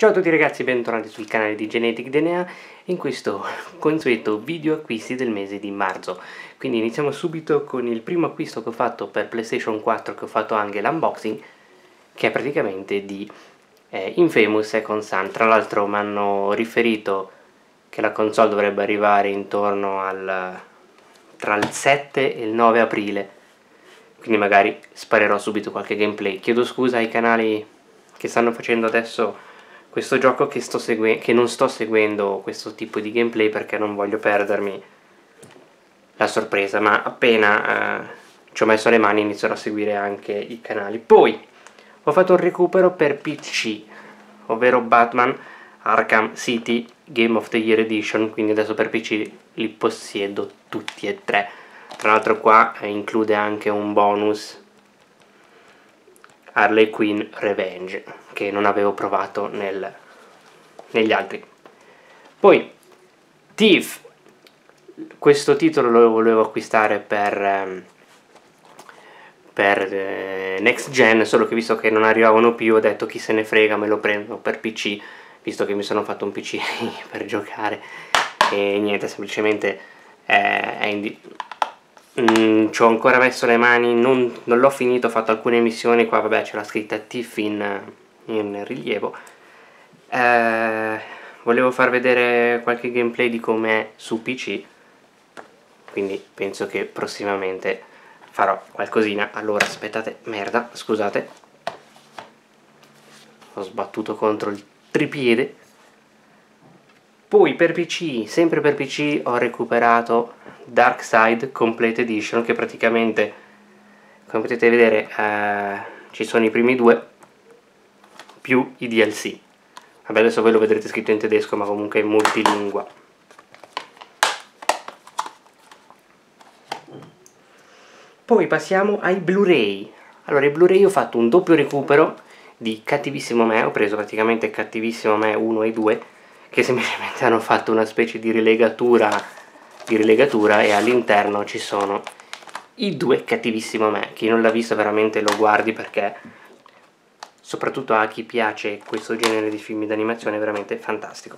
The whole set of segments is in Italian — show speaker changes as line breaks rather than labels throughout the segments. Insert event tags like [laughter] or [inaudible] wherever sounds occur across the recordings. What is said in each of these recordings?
Ciao a tutti ragazzi, bentornati sul canale di Genetic DNA in questo consueto video acquisti del mese di marzo. Quindi iniziamo subito con il primo acquisto che ho fatto per PlayStation 4 che ho fatto anche l'unboxing che è praticamente di eh, Infamous Second Sun. Tra l'altro mi hanno riferito che la console dovrebbe arrivare intorno al tra il 7 e il 9 aprile quindi magari sparerò subito qualche gameplay. Chiedo scusa ai canali che stanno facendo adesso questo gioco che, sto che non sto seguendo questo tipo di gameplay perché non voglio perdermi la sorpresa, ma appena eh, ci ho messo le mani inizierò a seguire anche i canali. Poi ho fatto un recupero per PC, ovvero Batman Arkham City Game of the Year Edition, quindi adesso per PC li possiedo tutti e tre. Tra l'altro qua eh, include anche un bonus Harley Quinn Revenge che non avevo provato nel, negli altri. Poi Thief questo titolo lo volevo acquistare per, ehm, per eh, next gen solo che visto che non arrivavano più ho detto chi se ne frega me lo prendo per pc visto che mi sono fatto un pc [laughs] per giocare. E niente semplicemente è, è Mm, ci ho ancora messo le mani, non, non l'ho finito, ho fatto alcune missioni, qua vabbè c'è la scritta TIFF in, in rilievo. Eh, volevo far vedere qualche gameplay di com'è su PC, quindi penso che prossimamente farò qualcosina. Allora aspettate, merda, scusate, ho sbattuto contro il tripiede. Poi per PC, sempre per PC, ho recuperato Dark Side Complete Edition che praticamente come potete vedere eh, ci sono i primi due più i DLC vabbè adesso voi lo vedrete scritto in tedesco ma comunque è multilingua. Poi passiamo ai Blu-ray. Allora i Blu-ray ho fatto un doppio recupero di Cattivissimo Me. Ho preso praticamente Cattivissimo Me 1 e 2 che semplicemente [laughs] hanno fatto una specie di rilegatura di rilegatura e all'interno ci sono i due cattivissimo me. Chi non l'ha visto veramente lo guardi perché soprattutto a chi piace questo genere di film d'animazione è veramente fantastico.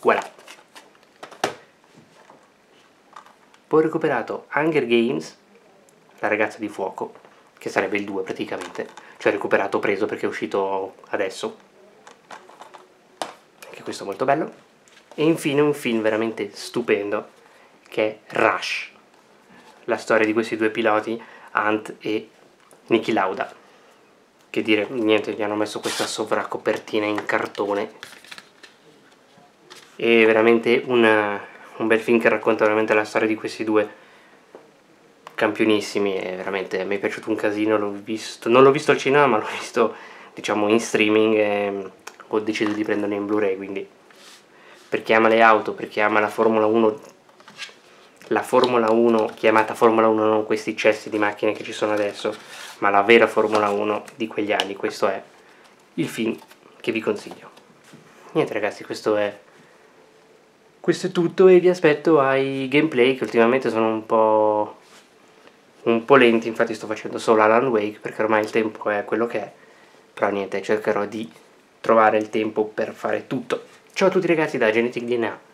Voilà. Poi ho recuperato Hunger Games la ragazza di fuoco che sarebbe il 2 praticamente. Cioè recuperato preso perché è uscito adesso anche questo molto bello. E infine un film veramente stupendo che è Rush, la storia di questi due piloti, Ant e Niki Lauda. Che dire, niente, gli hanno messo questa sovracopertina in cartone. E veramente una, un bel film che racconta veramente la storia di questi due campionissimi e veramente mi è piaciuto un casino, l'ho visto, non l'ho visto al cinema ma l'ho visto diciamo in streaming e ho deciso di prenderle in Blu-ray, quindi per chi ama le auto, per chi ama la Formula 1, la Formula 1 chiamata Formula 1 non questi cessi di macchine che ci sono adesso, ma la vera Formula 1 di quegli anni, questo è il film che vi consiglio. Niente ragazzi, questo è questo è tutto e vi aspetto ai gameplay che ultimamente sono un po' un po' lenti, infatti sto facendo solo Alan Wake perché ormai il tempo è quello che è, però niente, cercherò di trovare il tempo per fare tutto. Ciao a tutti ragazzi da Genetic DNA.